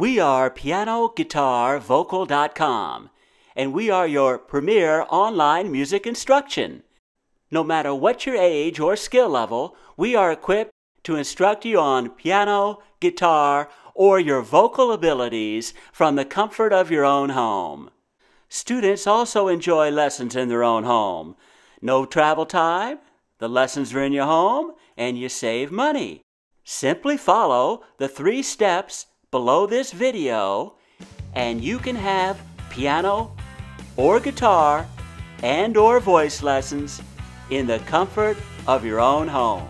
We are pianoguitarvocal.com, and we are your premier online music instruction. No matter what your age or skill level, we are equipped to instruct you on piano, guitar, or your vocal abilities from the comfort of your own home. Students also enjoy lessons in their own home. No travel time, the lessons are in your home, and you save money. Simply follow the three steps below this video and you can have piano or guitar and or voice lessons in the comfort of your own home.